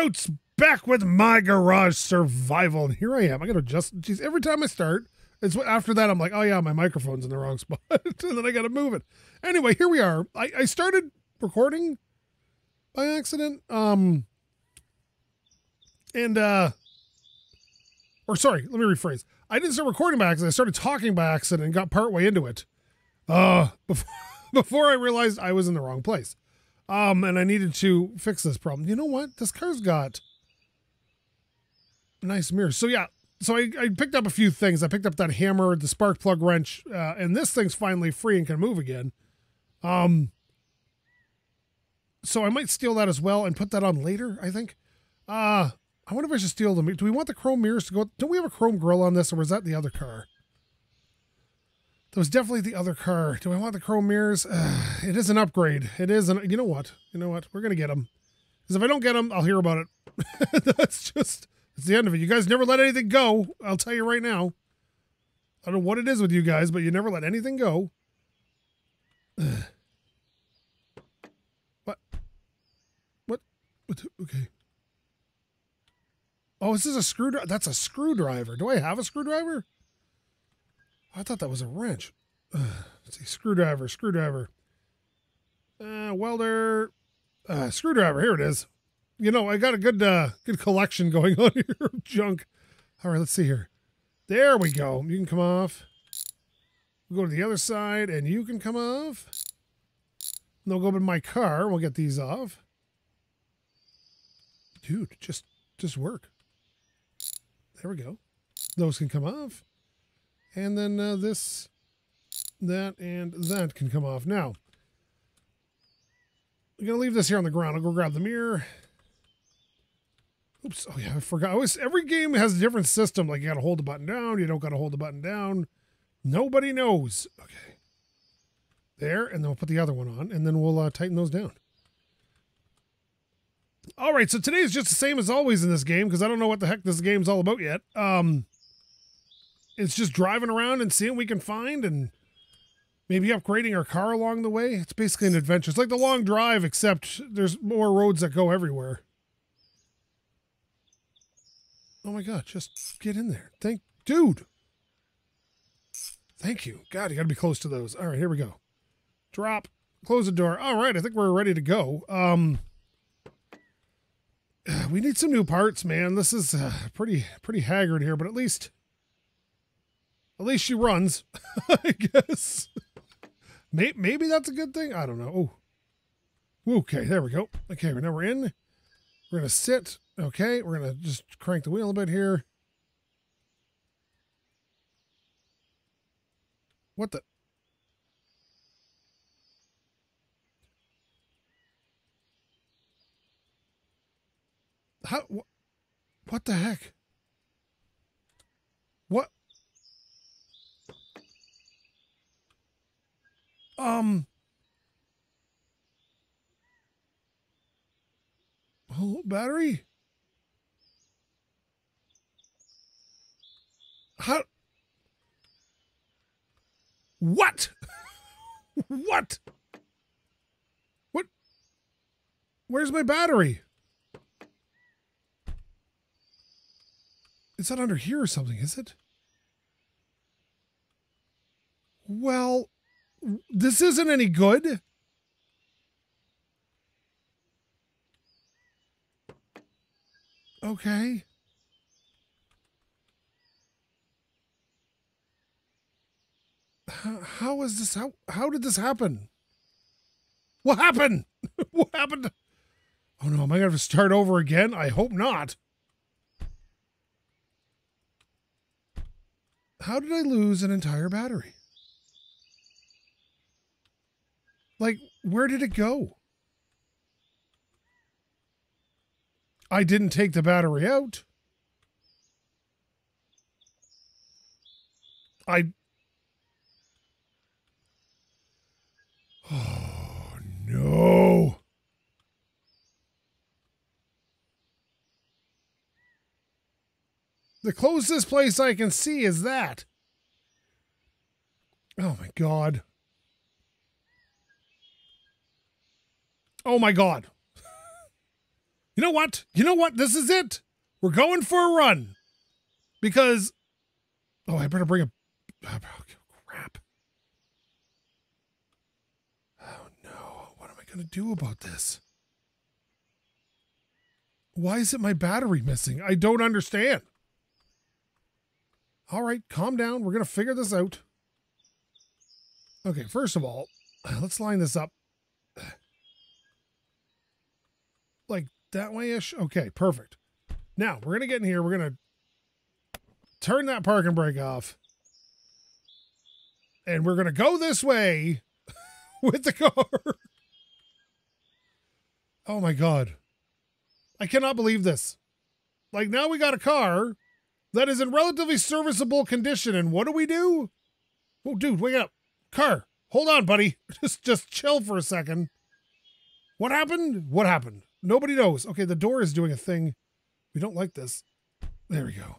Goats back with my garage survival. And here I am. I gotta adjust. Geez, every time I start, it's after that I'm like, oh yeah, my microphone's in the wrong spot, and then I gotta move it. Anyway, here we are. I, I started recording by accident. Um, and uh, or sorry, let me rephrase. I didn't start recording by accident. I started talking by accident and got partway into it. Uh, before before I realized I was in the wrong place. Um, and I needed to fix this problem. You know what? This car's got nice mirrors. So yeah, so I, I picked up a few things. I picked up that hammer, the spark plug wrench, uh, and this thing's finally free and can move again. Um, so I might steal that as well and put that on later. I think. Uh I wonder if I should steal them. Do we want the chrome mirrors to go? Don't we have a chrome grill on this, or was that the other car? That was definitely the other car. Do I want the chrome mirrors? Uh, it is an upgrade. It is an. You know what? You know what? We're gonna get them. Because if I don't get them, I'll hear about it. That's just. It's the end of it. You guys never let anything go. I'll tell you right now. I don't know what it is with you guys, but you never let anything go. what? What? What? Okay. Oh, is this a screwdriver? That's a screwdriver. Do I have a screwdriver? I thought that was a wrench. Uh, let's see. Screwdriver, screwdriver. Uh, welder. Uh, screwdriver. Here it is. You know, I got a good uh, good collection going on here junk. All right, let's see here. There we go. You can come off. We'll go to the other side, and you can come off. And they'll go up in my car. We'll get these off. Dude, just just work. There we go. Those can come off. And then uh, this, that, and that can come off. Now, I'm going to leave this here on the ground. I'll go grab the mirror. Oops. Oh, yeah, I forgot. Always, every game has a different system. Like, you got to hold the button down. You don't got to hold the button down. Nobody knows. Okay. There. And then we'll put the other one on. And then we'll uh, tighten those down. All right, so today is just the same as always in this game because I don't know what the heck this game's all about yet. Um, it's just driving around and seeing what we can find and maybe upgrading our car along the way. It's basically an adventure. It's like the long drive, except there's more roads that go everywhere. Oh my god, just get in there. Thank dude. Thank you. God, you gotta be close to those. All right, here we go. Drop. Close the door. All right, I think we're ready to go. Um we need some new parts, man. This is uh, pretty pretty haggard here, but at least at least she runs, I guess. Maybe, maybe that's a good thing. I don't know. Oh, okay, there we go. Okay, now we're in. We're gonna sit. Okay, we're gonna just crank the wheel a bit here. What the? How? Wh- what the heck? What? Um. Oh, battery? How? What? what? What? Where's my battery? It's not under here or something, is it? Well, this isn't any good. Okay. How, how is this? How, how did this happen? What happened? what happened? Oh no, am I going to have to start over again? I hope not. How did I lose an entire battery? Like, where did it go? I didn't take the battery out. I. Oh, no. The closest place I can see is that. Oh my God. Oh my God. You know what? You know what? This is it. We're going for a run. Because, oh, I better bring a, oh, crap. Oh no, what am I going to do about this? Why is it my battery missing? I don't understand. All right, calm down. We're going to figure this out. Okay, first of all, let's line this up. Like that way ish. Okay, perfect. Now we're going to get in here. We're going to turn that parking brake off. And we're going to go this way with the car. oh my God. I cannot believe this. Like now we got a car that is in relatively serviceable condition, and what do we do? Oh, dude, wake up. Car, hold on, buddy. Just just chill for a second. What happened? What happened? Nobody knows. Okay, the door is doing a thing. We don't like this. There we go.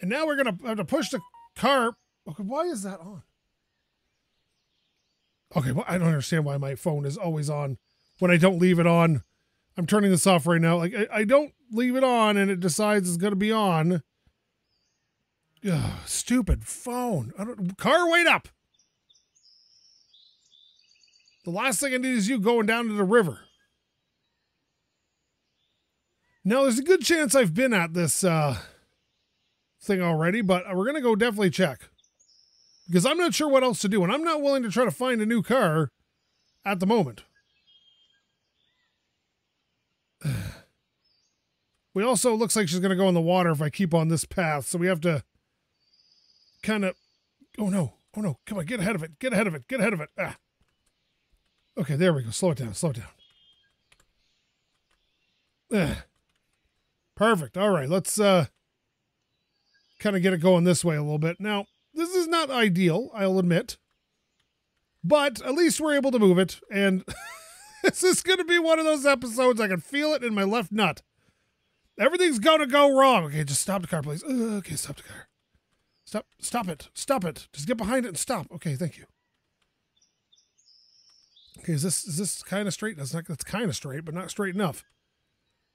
And now we're gonna have to push the car. Okay, why is that on? Okay, well, I don't understand why my phone is always on when I don't leave it on. I'm turning this off right now. Like I, I don't leave it on and it decides it's going to be on. Ugh, stupid phone. I don't, car, wait up. The last thing I need is you going down to the river. Now, there's a good chance I've been at this uh, thing already, but we're going to go definitely check. Because I'm not sure what else to do, and I'm not willing to try to find a new car at the moment. We also looks like she's going to go in the water if I keep on this path, so we have to kind of. Oh no! Oh no! Come on, get ahead of it! Get ahead of it! Get ahead of it! Ah. Okay, there we go. Slow it down. Slow it down. Ah. Perfect. All right, let's uh kind of get it going this way a little bit. Now, this is not ideal, I'll admit. But at least we're able to move it and this is going to be one of those episodes I can feel it in my left nut. Everything's gonna go wrong. Okay, just stop the car, please. Okay, stop the car. Stop, stop it, stop it. Just get behind it and stop. Okay, thank you. Okay, is this is this kind of straight? That's not. That's kind of straight, but not straight enough.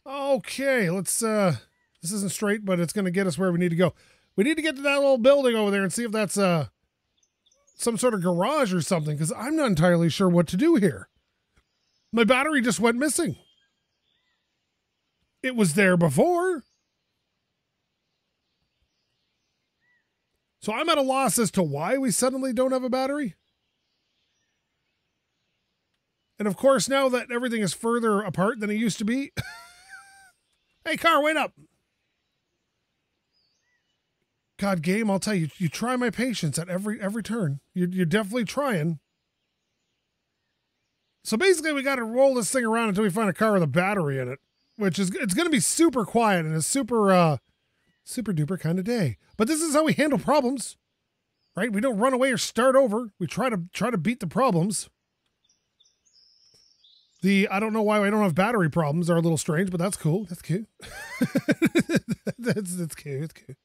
Okay, let's. uh This isn't straight, but it's gonna get us where we need to go. We need to get to that little building over there and see if that's uh some sort of garage or something, because I'm not entirely sure what to do here. My battery just went missing. It was there before. So I'm at a loss as to why we suddenly don't have a battery. And of course, now that everything is further apart than it used to be. hey, car, wait up. God, game, I'll tell you, you try my patience at every every turn. You're, you're definitely trying. So basically, we got to roll this thing around until we find a car with a battery in it which is it's going to be super quiet and a super uh super duper kind of day. But this is how we handle problems. Right? We don't run away or start over. We try to try to beat the problems. The I don't know why I don't have battery problems are a little strange, but that's cool. That's cute. that's that's cute. It's cute.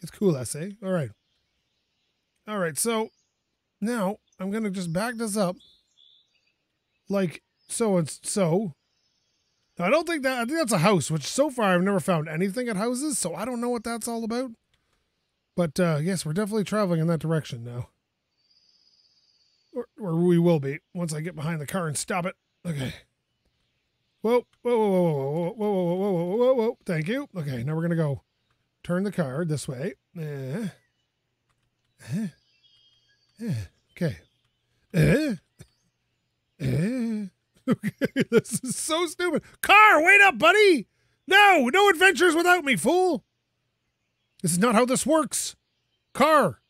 It's cool, I say. All right. All right. So now I'm gonna just back this up like so and so I don't think that I think that's a house, which so far I've never found anything at houses, so I don't know what that's all about. But uh, yes, we're definitely traveling in that direction now. Or, or we will be once I get behind the car and stop it. Okay. Whoa, whoa, whoa, whoa, whoa, whoa, whoa, whoa, whoa, whoa, whoa. Thank you. Okay, now we're gonna go turn the car this way. Eh. Eh. Eh. Okay. Eh. Eh. Okay, this is so stupid. Car, wait up, buddy. No, no adventures without me, fool. This is not how this works. Car.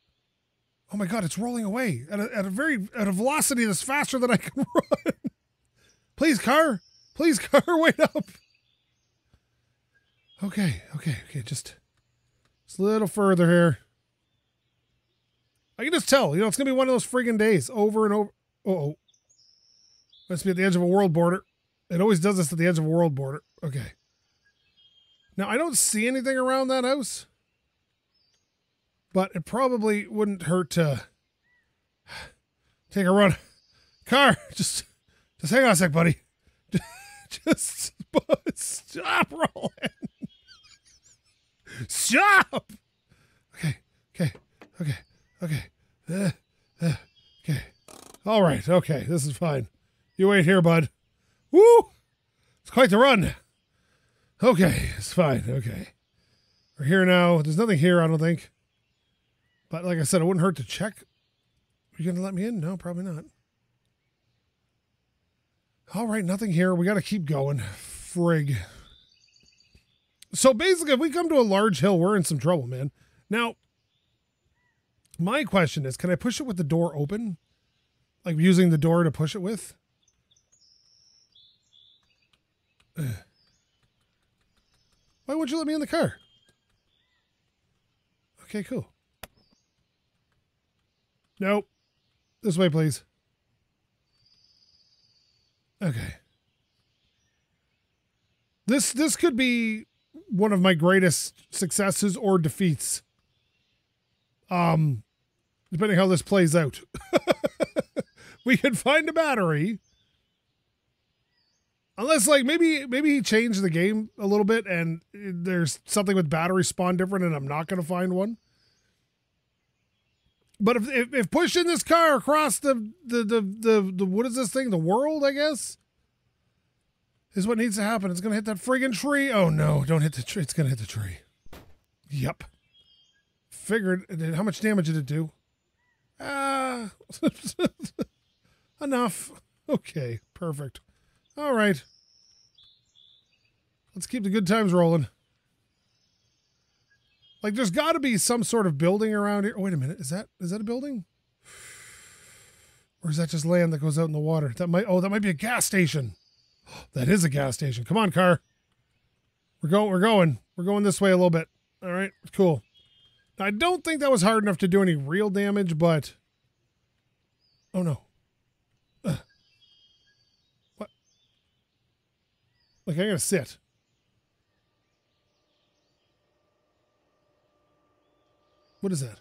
Oh my god, it's rolling away at a, at a very at a velocity that's faster than I can run. Please, car. Please, car, wait up. Okay, okay, okay, just, just a little further here. I can just tell, you know, it's gonna be one of those friggin' days over and over. oh. Must be at the edge of a world border. It always does this at the edge of a world border. Okay. Now, I don't see anything around that house, but it probably wouldn't hurt to take a run. Car, just just hang on a sec, buddy. Just stop rolling. Stop. Okay. Okay. Okay. Okay. Uh, uh, okay. All right. Okay. This is fine. You wait here, bud. Woo! It's quite the run. Okay. It's fine. Okay. We're here now. There's nothing here, I don't think. But like I said, it wouldn't hurt to check. Are you going to let me in? No, probably not. All right, nothing here. We got to keep going. Frig. So basically, if we come to a large hill, we're in some trouble, man. Now, my question is can I push it with the door open? Like using the door to push it with? Why won't you let me in the car? Okay, cool. Nope. This way, please. Okay. This this could be one of my greatest successes or defeats. Um depending how this plays out. we could find a battery. Unless like maybe maybe he changed the game a little bit and there's something with battery spawn different and I'm not going to find one. But if, if, if pushing this car across the, the the the the what is this thing? The world, I guess, is what needs to happen. It's gonna hit that friggin' tree. Oh no! Don't hit the tree. It's gonna hit the tree. Yep. Figured. How much damage did it do? Ah, uh, enough. Okay, perfect. All right. Let's keep the good times rolling. Like there's got to be some sort of building around here. Wait a minute. Is that is that a building? Or is that just land that goes out in the water? That might oh, that might be a gas station. That is a gas station. Come on, car. We're going we're going. We're going this way a little bit. All right. Cool. Now, I don't think that was hard enough to do any real damage, but Oh no. Ugh. What? Like I'm to sit. What is that?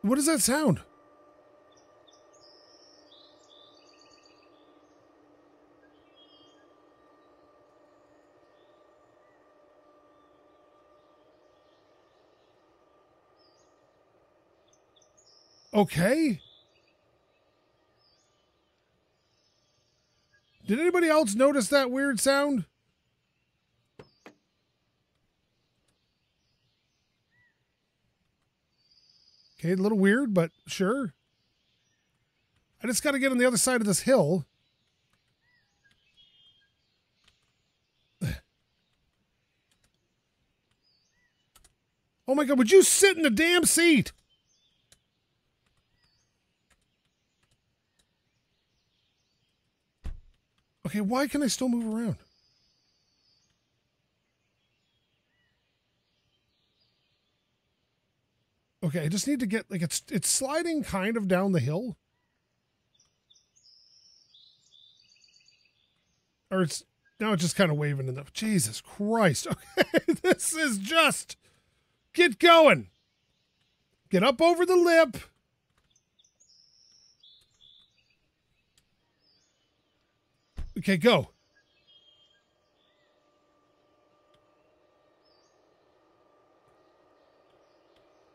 What does that sound? Okay. Did anybody else notice that weird sound? Okay, a little weird, but sure. I just got to get on the other side of this hill. Oh my god, would you sit in the damn seat? Okay, why can I still move around? Okay, I just need to get like it's it's sliding kind of down the hill. Or it's now it's just kind of waving in the Jesus Christ. Okay, this is just get going. Get up over the lip. Okay, go.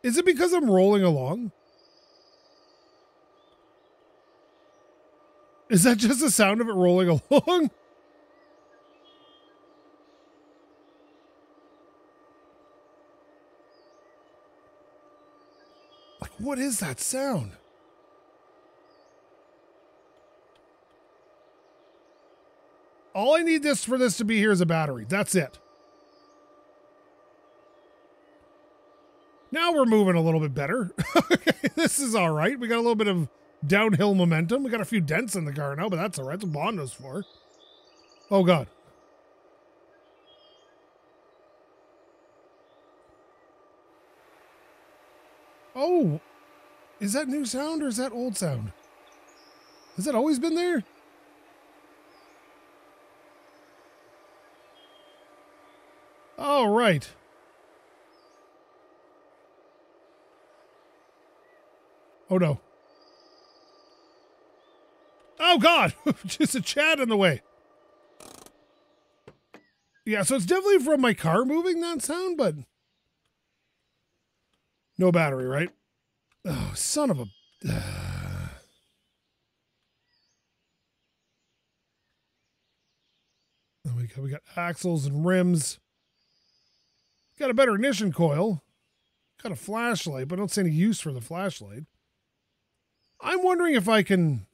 Is it because I'm rolling along? Is that just the sound of it rolling along? Like, what is that sound? All I need this for this to be here is a battery. That's it. Now we're moving a little bit better. okay, this is all right. We got a little bit of downhill momentum. We got a few dents in the car now, but that's all right. That's what Bondo's for. Oh, God. Oh, is that new sound or is that old sound? Has that always been there? All right. Oh no. Oh god! Just a chat in the way. Yeah, so it's definitely from my car moving that sound, but no battery, right? Oh, son of a. we got, we got axles and rims. Got a better ignition coil. Got a flashlight, but I don't see any use for the flashlight. I'm wondering if I can,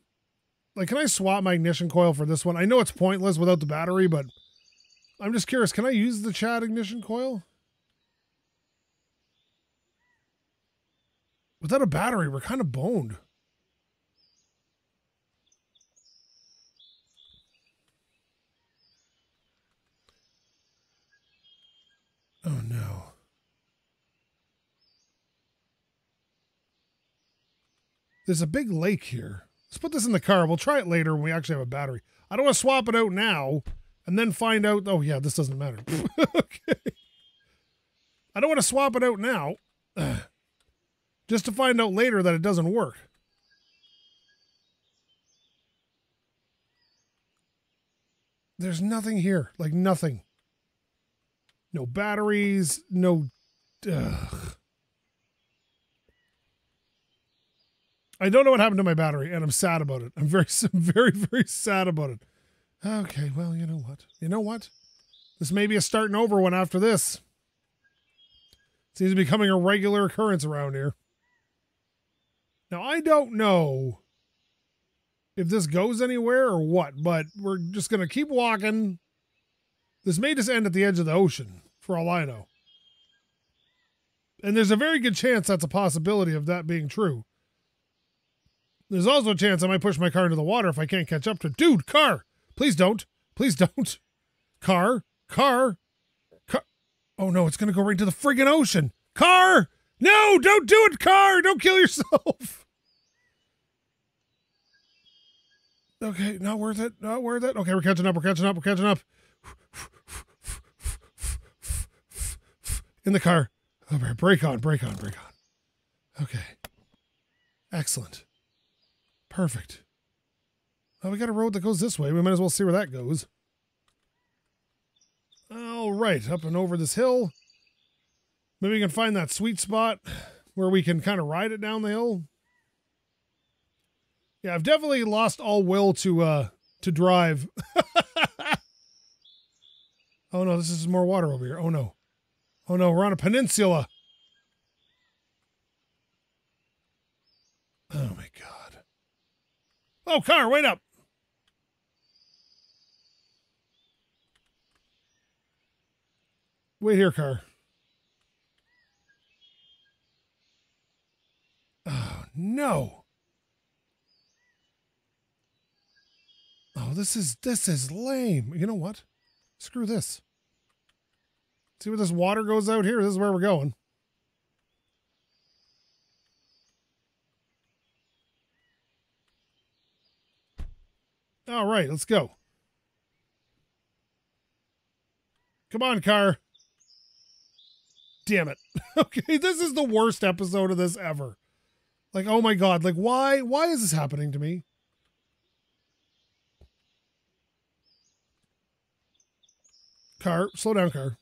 like, can I swap my ignition coil for this one? I know it's pointless without the battery, but I'm just curious. Can I use the Chad ignition coil? Without a battery, we're kind of boned. Oh no. There's a big lake here. Let's put this in the car. We'll try it later when we actually have a battery. I don't want to swap it out now and then find out, oh yeah, this doesn't matter. okay. I don't want to swap it out now just to find out later that it doesn't work. There's nothing here, like nothing. No batteries, no. Ugh. I don't know what happened to my battery, and I'm sad about it. I'm very, very, very sad about it. Okay, well, you know what? You know what? This may be a starting over one after this. Seems to be becoming a regular occurrence around here. Now, I don't know if this goes anywhere or what, but we're just going to keep walking. This may just end at the edge of the ocean for all I know. And there's a very good chance that's a possibility of that being true. There's also a chance I might push my car into the water if I can't catch up to. Dude, car! Please don't. Please don't. Car, car, car. Oh no, it's going to go right into the friggin' ocean. Car! No, don't do it, car! Don't kill yourself. Okay, not worth it. Not worth it. Okay, we're catching up. We're catching up. We're catching up. In the car. Oh, break on, break on, break on. Okay. Excellent. Perfect. Oh, we got a road that goes this way. We might as well see where that goes. All right, up and over this hill. Maybe we can find that sweet spot where we can kind of ride it down the hill. Yeah, I've definitely lost all will to uh to drive. oh no, this is more water over here. Oh no. Oh no, we're on a peninsula. Oh my god. Oh, car, wait up. Wait here, car. Oh, no. Oh, this is this is lame. You know what? Screw this. See where this water goes out here? This is where we're going. All right, let's go. Come on, car. Damn it. okay, this is the worst episode of this ever. Like, oh my god, like why why is this happening to me? Car, slow down, car.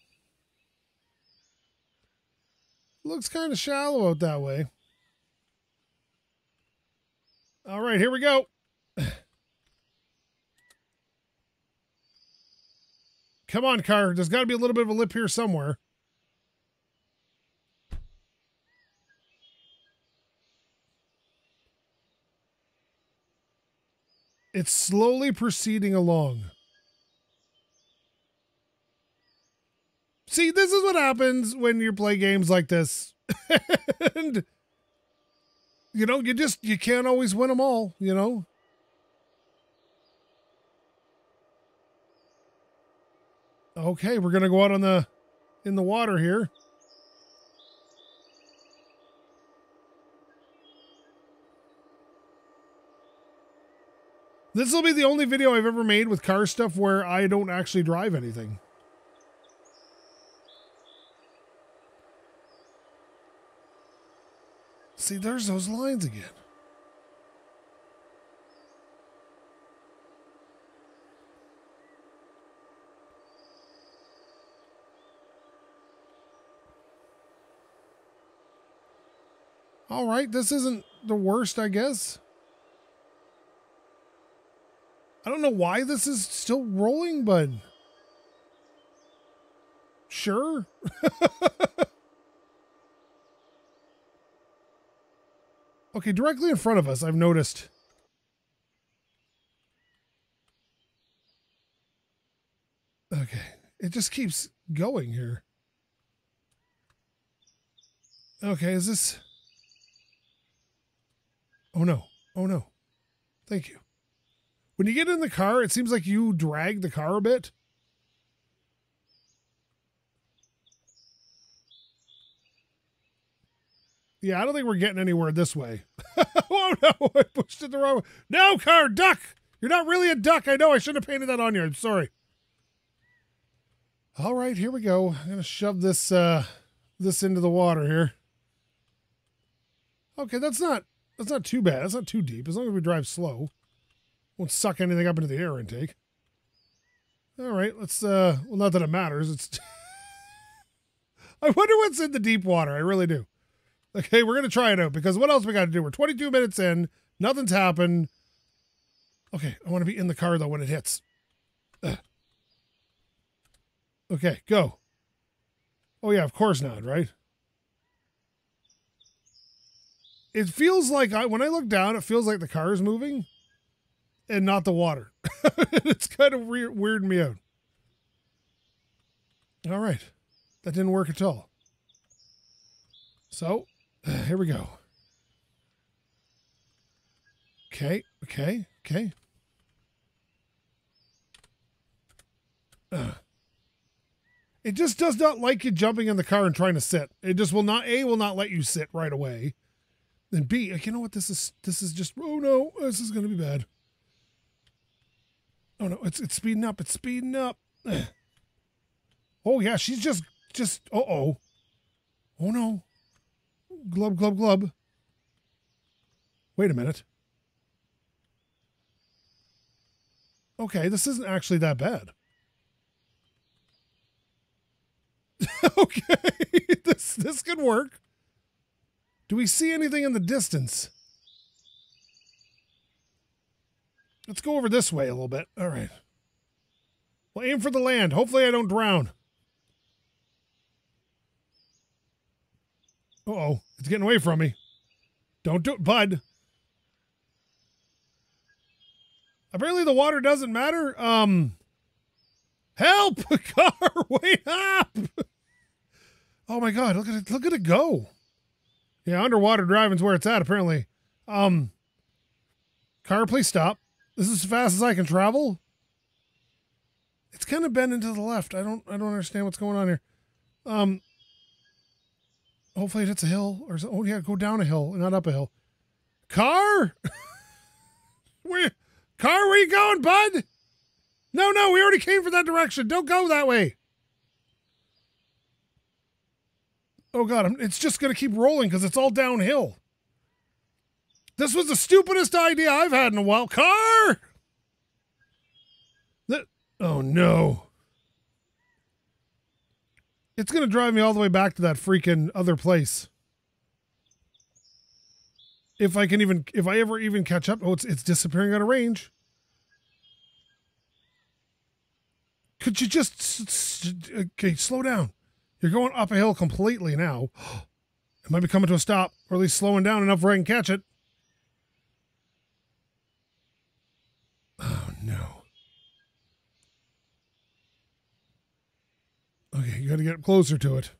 Looks kind of shallow out that way. All right, here we go. Come on, car. There's got to be a little bit of a lip here somewhere. It's slowly proceeding along. See, this is what happens when you play games like this. and you know, you just you can't always win them all, you know? Okay, we're going to go out on the in the water here. This will be the only video I've ever made with car stuff where I don't actually drive anything. See, there's those lines again. All right, this isn't the worst, I guess. I don't know why this is still rolling, but sure. okay, directly in front of us, I've noticed. Okay, it just keeps going here. Okay, is this. Oh no. Oh no. Thank you. When you get in the car, it seems like you drag the car a bit. Yeah, I don't think we're getting anywhere this way. oh no, I pushed it the wrong way. No, car, duck! You're not really a duck. I know I shouldn't have painted that on you. I'm sorry. All right, here we go. I'm gonna shove this uh this into the water here. Okay, that's not that's not too bad. That's not too deep. As long as we drive slow. Won't suck anything up into the air intake. All right, let's uh well not that it matters. It's I wonder what's in the deep water. I really do. Okay, we're gonna try it out because what else we gotta do? We're 22 minutes in, nothing's happened. Okay, I want to be in the car though when it hits. Ugh. Okay, go. Oh yeah, of course not, right? It feels like I when I look down, it feels like the car is moving and not the water. it's kind of weird, weirding me out. All right. That didn't work at all. So, here we go. Okay, okay, okay. Uh, it just does not like you jumping in the car and trying to sit. It just will not, A, will not let you sit right away. And B, like, you know what? This is, this is just, oh no, this is going to be bad. Oh no, it's it's speeding up. It's speeding up. Oh yeah, she's just just uh oh. Oh no. Glub glub glub. Wait a minute. Okay, this isn't actually that bad. okay, this this could work. Do we see anything in the distance? Let's go over this way a little bit. All right. Well, aim for the land. Hopefully I don't drown. Uh-oh. It's getting away from me. Don't do it, bud. Apparently the water doesn't matter. Um Help! Car, wait up! Oh my god, look at it look at it go. Yeah, underwater driving's where it's at, apparently. Um Car, please stop. This is as fast as I can travel. It's kind of bending to the left. I don't I don't understand what's going on here. Um hopefully it hits a hill or oh yeah, go down a hill, not up a hill. Car? where car, where you going, bud? No, no, we already came from that direction. Don't go that way. Oh god, I'm, it's just gonna keep rolling because it's all downhill. This was the stupidest idea I've had in a while. Car! Oh no. It's going to drive me all the way back to that freaking other place. If I can even, if I ever even catch up. Oh, it's, it's disappearing out of range. Could you just, okay, slow down. You're going up a hill completely now. It might be coming to a stop, or at least slowing down enough where I can catch it. Oh no. Okay, you got to get closer to it.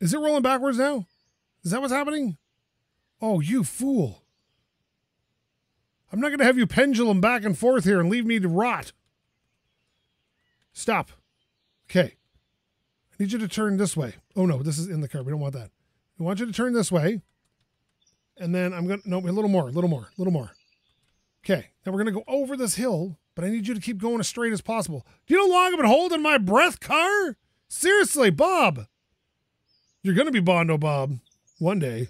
Is it rolling backwards now? Is that what's happening? Oh, you fool. I'm not going to have you pendulum back and forth here and leave me to rot. Stop. Okay. I need you to turn this way. Oh, no, this is in the car. We don't want that. I want you to turn this way. And then I'm going to, no, a little more, a little more, a little more. Okay, now we're going to go over this hill, but I need you to keep going as straight as possible. Do you know how long I've been holding my breath, car? Seriously, Bob. You're going to be Bondo Bob one day.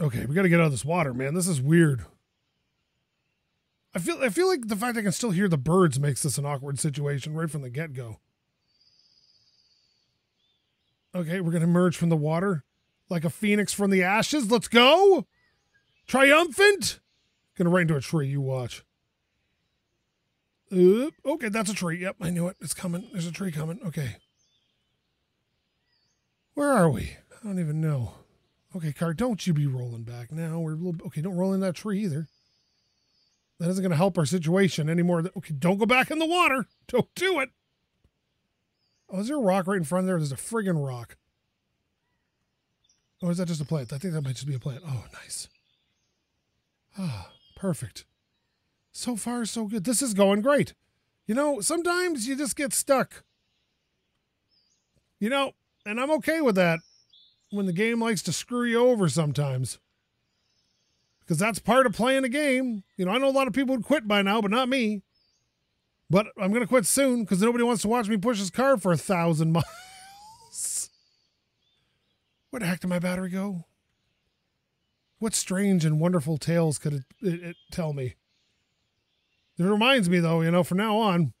Okay, we got to get out of this water, man. This is weird. I feel I feel like the fact I can still hear the birds makes this an awkward situation right from the get-go. Okay, we're gonna emerge from the water like a phoenix from the ashes. Let's go! Triumphant! Gonna right into a tree, you watch. Oop, okay, that's a tree. Yep, I knew it. It's coming. There's a tree coming. Okay. Where are we? I don't even know. Okay, car, don't you be rolling back now. We're a little okay, don't roll in that tree either. That isn't gonna help our situation anymore. Okay, don't go back in the water. Don't do it. Oh, is there a rock right in front of there? There's a friggin' rock. Or is that just a plant? I think that might just be a plant. Oh, nice. Ah, perfect. So far, so good. This is going great. You know, sometimes you just get stuck. You know, and I'm okay with that when the game likes to screw you over sometimes. Because that's part of playing a game. You know, I know a lot of people would quit by now, but not me. But I'm going to quit soon because nobody wants to watch me push this car for a thousand miles. Where the heck did my battery go? What strange and wonderful tales could it, it, it tell me? It reminds me, though, you know, from now on,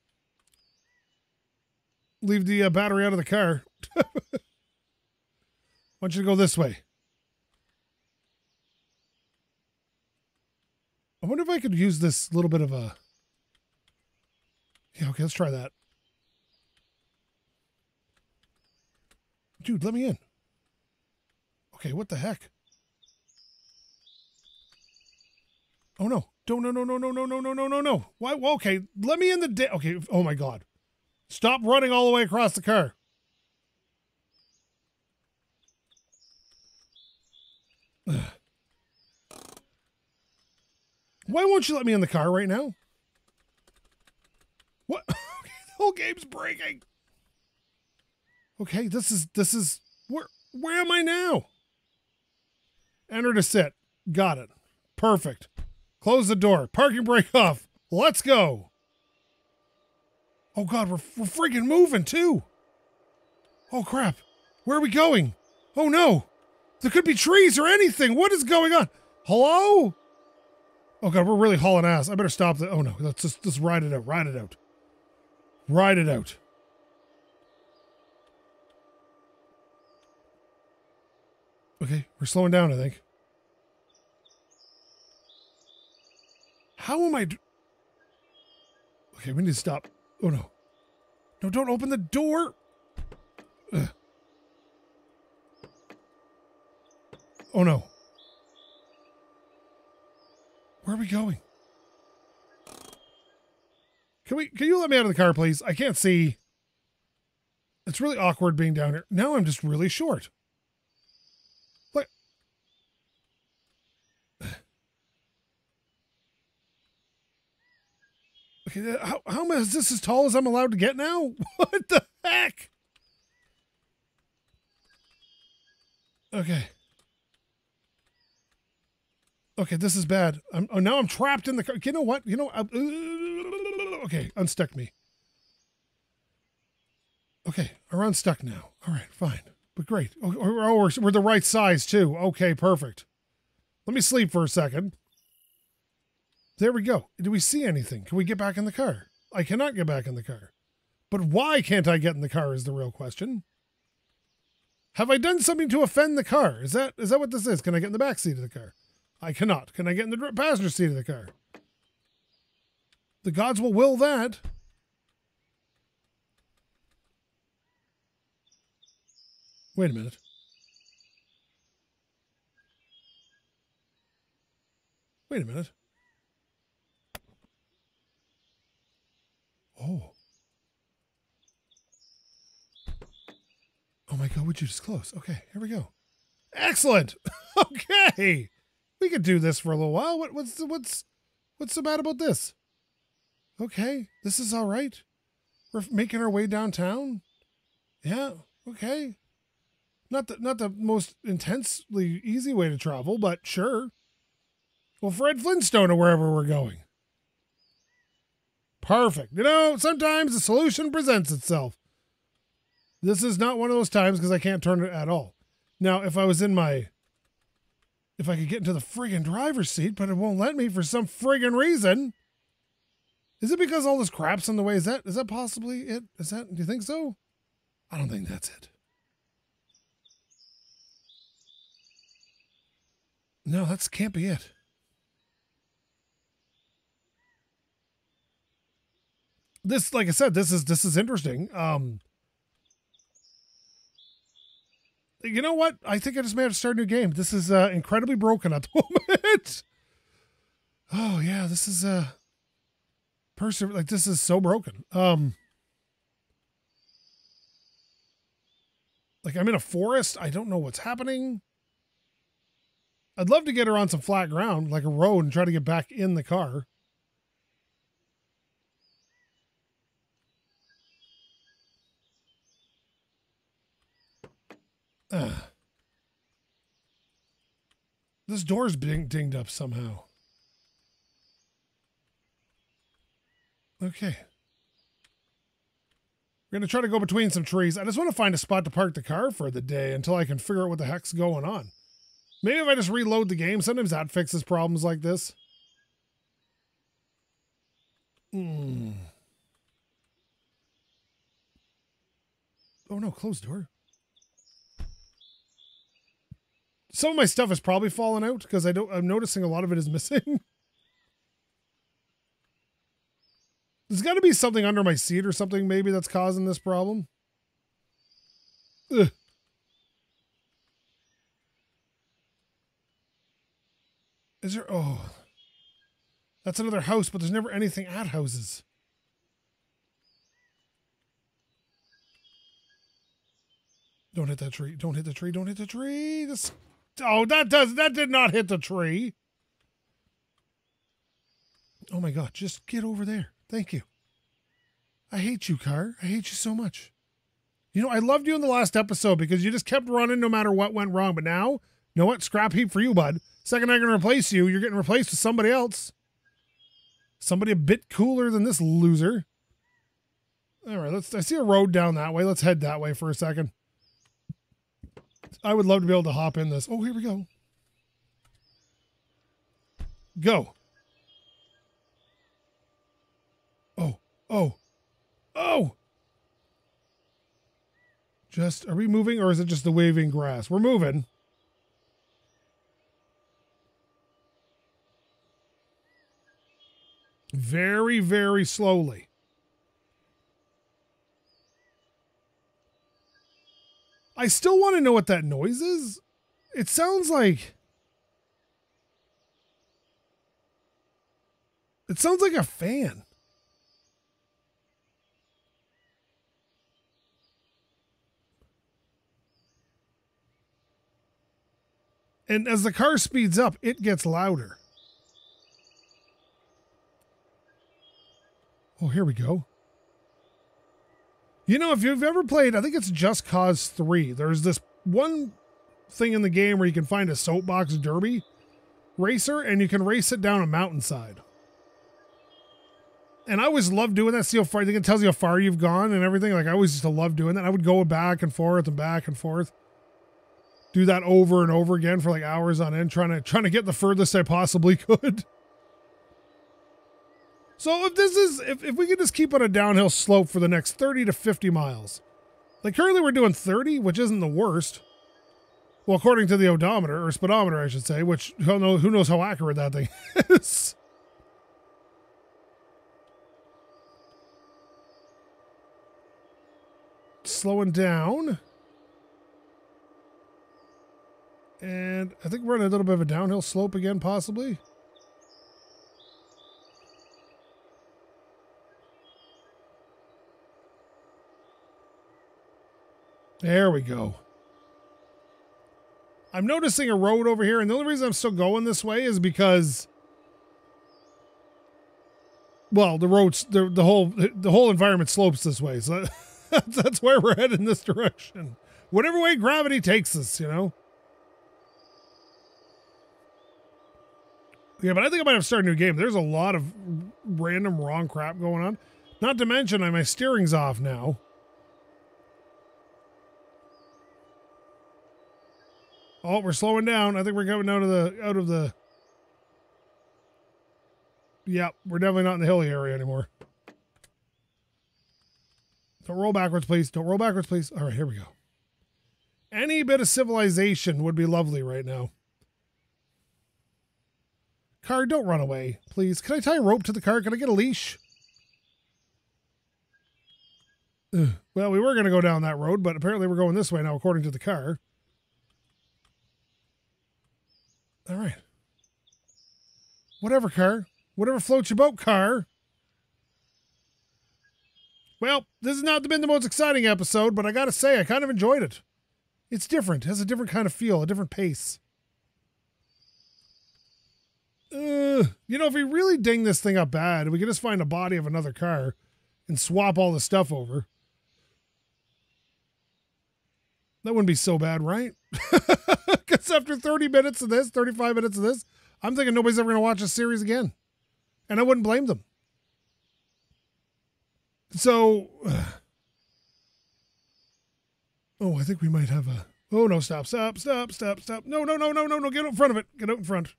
leave the uh, battery out of the car. Want you to go this way. I wonder if I could use this little bit of a. Yeah, okay, let's try that. Dude, let me in. Okay, what the heck? Oh no. Don't, no, no, no, no, no, no, no, no, no, no. Why? Well, okay, let me in the day. Okay, oh my God. Stop running all the way across the car. Why won't you let me in the car right now? What? the whole game's breaking. Okay, this is this is where where am I now? Enter to sit. Got it. Perfect. Close the door. Parking brake off. Let's go. Oh god, we're we're freaking moving too. Oh crap. Where are we going? Oh no. There could be trees or anything. What is going on? Hello? Oh god, we're really hauling ass. I better stop the. Oh no, let's just just ride it out. Ride it out. Ride it out. Okay, we're slowing down. I think. How am I? Okay, we need to stop. Oh no! No, don't open the door. Ugh. Oh no! Where are we going? Can we can you let me out of the car, please? I can't see. It's really awkward being down here. Now I'm just really short. How, how is this as tall as I'm allowed to get now? What the heck? Okay. Okay, this is bad. I'm oh, now I'm trapped in the car. You know what? You know. Okay, unstuck me. Okay, we're unstuck now. All right, fine, but great. Oh, oh, oh, we're, we're the right size too. Okay, perfect. Let me sleep for a second. There we go. Do we see anything? Can we get back in the car? I cannot get back in the car. But why can't I get in the car is the real question. Have I done something to offend the car? Is that is that what this is? Can I get in the back seat of the car? I cannot. Can I get in the passenger seat of the car? The gods will will that. Wait a minute. Wait a minute. Oh. God, would you just close? Okay, here we go. Excellent. okay. We could do this for a little while. What, what's what's what's so bad about this? Okay, this is all right. We're making our way downtown. Yeah, okay. Not the not the most intensely easy way to travel, but sure. Well, Fred Flintstone or wherever we're going. Perfect. You know, sometimes the solution presents itself. This is not one of those times because I can't turn it at all. Now, if I was in my, if I could get into the friggin' driver's seat, but it won't let me for some friggin' reason. Is it because all this crap's in the way? Is that is that possibly it? Is that do you think so? I don't think that's it. No, that can't be it. This, like I said, this is this is interesting. Um, you know what? I think I just may have to start a new game. This is uh, incredibly broken at the moment. oh yeah, this is uh, person like this is so broken. Um, like I'm in a forest. I don't know what's happening. I'd love to get her on some flat ground, like a road, and try to get back in the car. Uh, this door's being dinged up somehow. Okay. We're going to try to go between some trees. I just want to find a spot to park the car for the day until I can figure out what the heck's going on. Maybe if I just reload the game, sometimes that fixes problems like this. Hmm. Oh no, closed door. Some of my stuff is probably fallen out because I don't I'm noticing a lot of it is missing. There's got to be something under my seat or something maybe that's causing this problem. Ugh. Is there? Oh, that's another house, but there's never anything at houses. Don't hit that tree. Don't hit the tree. Don't hit the tree. This. Oh, that does. That did not hit the tree. Oh my God! Just get over there. Thank you. I hate you, car. I hate you so much. You know, I loved you in the last episode because you just kept running no matter what went wrong. But now, you know what? Scrap heap for you, bud. Second I can replace you, you're getting replaced with somebody else. Somebody a bit cooler than this loser. All right, let's. I see a road down that way. Let's head that way for a second. I would love to be able to hop in this. Oh, here we go. Go. Oh, oh, oh. Just, are we moving or is it just the waving grass? We're moving. very, very slowly. I still want to know what that noise is. It sounds like. It sounds like a fan. And as the car speeds up, it gets louder. Oh, here we go. You know, if you've ever played, I think it's Just Cause 3, there's this one thing in the game where you can find a soapbox derby racer and you can race it down a mountainside. And I always love doing that. See how far, I think it tells you how far you've gone and everything. Like, I always used to love doing that. I would go back and forth and back and forth. Do that over and over again for like hours on end, trying to trying to get the furthest I possibly could. So if this is if, if we can just keep on a downhill slope for the next 30 to 50 miles. Like currently we're doing 30, which isn't the worst. Well, according to the odometer or speedometer, I should say, which who knows, who knows how accurate that thing is. Slowing down. And I think we're on a little bit of a downhill slope again, possibly. There we go. I'm noticing a road over here, and the only reason I'm still going this way is because, well, the roads, the the whole the whole environment slopes this way, so that's where we're heading this direction. Whatever way gravity takes us, you know. Yeah, but I think I might have started a new game. There's a lot of random wrong crap going on. Not to mention, my steering's off now. Oh, we're slowing down. I think we're coming out of the out of the. Yep, we're definitely not in the hilly area anymore. Don't roll backwards, please. Don't roll backwards, please. All right, here we go. Any bit of civilization would be lovely right now. Car, don't run away, please. Can I tie a rope to the car? Can I get a leash? Ugh. Well, we were going to go down that road, but apparently we're going this way now, according to the car. All right. Whatever, car. Whatever floats your boat, car. Well, this has not been the most exciting episode, but I got to say, I kind of enjoyed it. It's different, it has a different kind of feel, a different pace. Uh, you know, if we really ding this thing up bad, we could just find a body of another car and swap all the stuff over. That wouldn't be so bad, right? Because after 30 minutes of this, 35 minutes of this, I'm thinking nobody's ever going to watch this series again. And I wouldn't blame them. So, oh, I think we might have a. Oh, no, stop, stop, stop, stop, stop. No, no, no, no, no, no. Get out in front of it. Get out in front.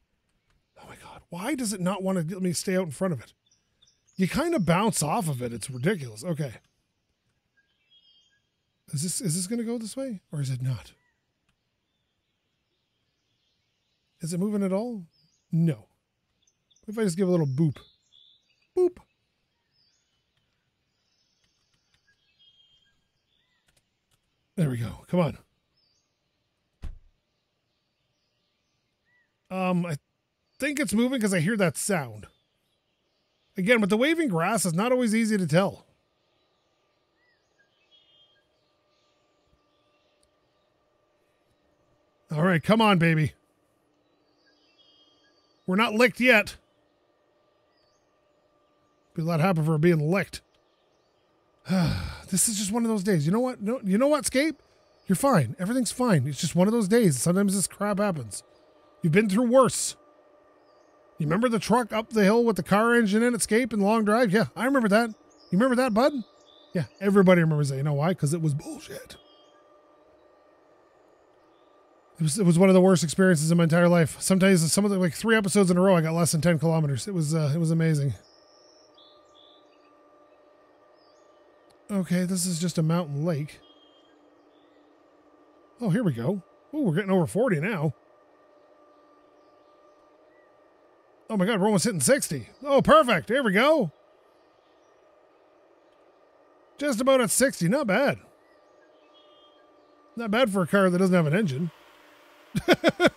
Oh, my God. Why does it not want to let me stay out in front of it? You kind of bounce off of it. It's ridiculous. Okay. Is this is this going to go this way or is it not? Is it moving at all? No. If I just give a little boop? Boop. There we go. Come on. Um, I think it's moving because I hear that sound. Again, with the waving grass, it's not always easy to tell. All right, come on, baby. We're not licked yet. Be a lot happen for being licked. this is just one of those days. You know what? No, you know what, Skape? You're fine. Everything's fine. It's just one of those days. Sometimes this crap happens. You've been through worse. You remember the truck up the hill with the car engine in Escape and Long Drive? Yeah, I remember that. You remember that, bud? Yeah, everybody remembers that. You know why? Because it was bullshit. It was, it was one of the worst experiences in my entire life. Sometimes some of the like three episodes in a row, I got less than ten kilometers. It was uh, it was amazing. Okay, this is just a mountain lake. Oh, here we go. Oh, we're getting over 40 now. Oh my god, we're almost hitting 60. Oh, perfect. Here we go. Just about at 60. Not bad. Not bad for a car that doesn't have an engine. if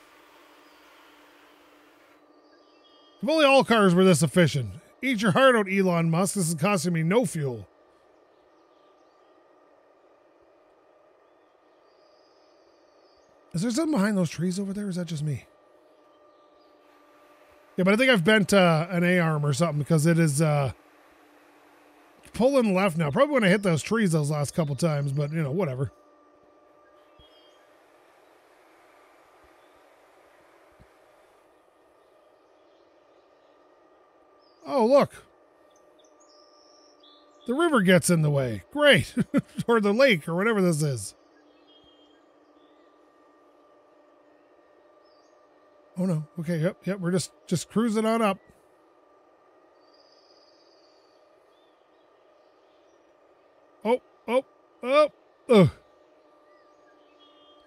only all cars were this efficient. Eat your heart out, Elon Musk. This is costing me no fuel. Is there something behind those trees over there? Is that just me? Yeah, but I think I've bent uh, an A arm or something because it is uh, pulling left now. Probably when I hit those trees those last couple times, but you know, whatever. Oh, look. The river gets in the way. Great. or the lake or whatever this is. Oh no. Okay, yep, yep, we're just just cruising on up. Oh, oh, oh, oh.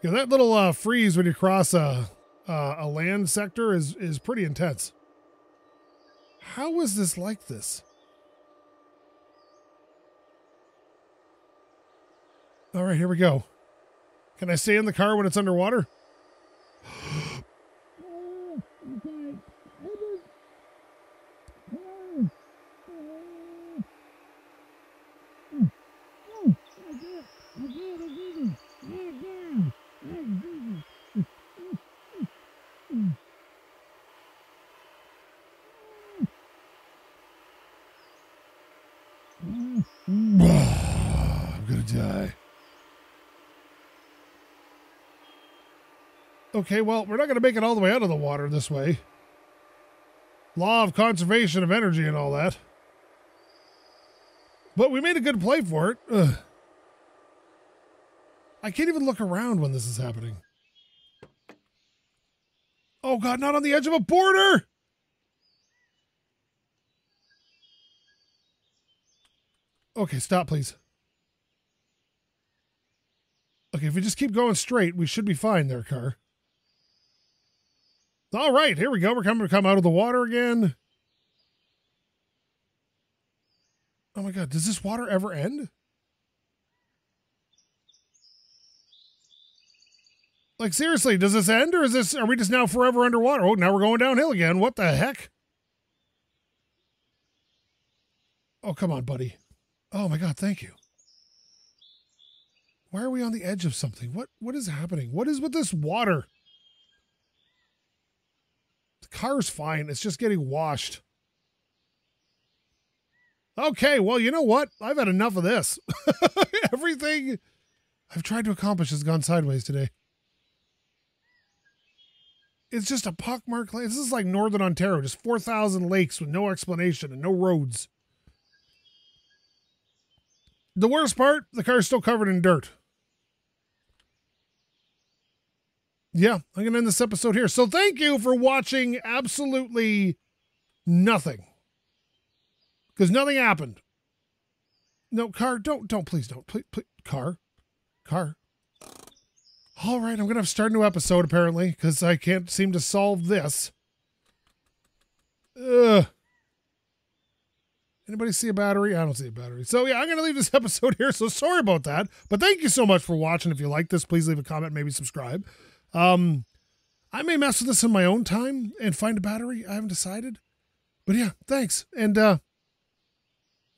Yeah, that little uh, freeze when you cross a uh, a land sector is is pretty intense. How is this like this? All right, here we go. Can I stay in the car when it's underwater? Okay, well, we're not going to make it all the way out of the water this way. Law of conservation of energy and all that. But we made a good play for it. Ugh. I can't even look around when this is happening. Oh god, not on the edge of a border! Okay, stop, please. Okay, if we just keep going straight, we should be fine there, car. All right, here we go. We're coming to come out of the water again. Oh my god, does this water ever end? Like seriously, does this end or is this are we just now forever underwater? Oh, now we're going downhill again. What the heck? Oh, come on, buddy. Oh my god, thank you. Why are we on the edge of something? What what is happening? What is with this water? The car's fine. It's just getting washed. Okay, well, you know what? I've had enough of this. Everything I've tried to accomplish has gone sideways today. It's just a pockmarked lake. This is like Northern Ontario, just 4,000 lakes with no explanation and no roads. The worst part, the car's still covered in dirt. Yeah, I'm going to end this episode here. So thank you for watching absolutely nothing because nothing happened. No, car, don't, don't, please don't. Please, please, car, car. All right, I'm going to start a new episode apparently because I can't seem to solve this. Ugh. Anybody see a battery? I don't see a battery. So yeah, I'm going to leave this episode here. So sorry about that. But thank you so much for watching. If you like this, please leave a comment, maybe subscribe. Um, I may mess with this in my own time and find a battery. I haven't decided. But yeah, thanks. And uh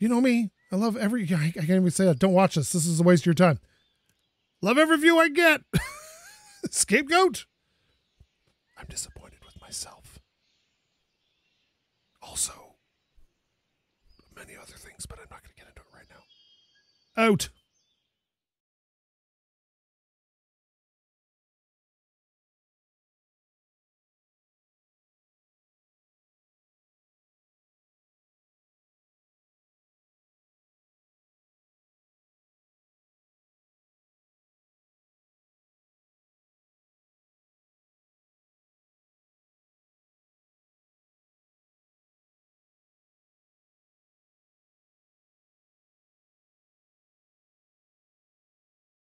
you know me. I love every. I, can't even say that. Don't watch this. This is a waste of your time. Love every view I get. SkapeGote. I'm disappointed with myself. Also, many other things, but I'm not going to get into it right now. Out.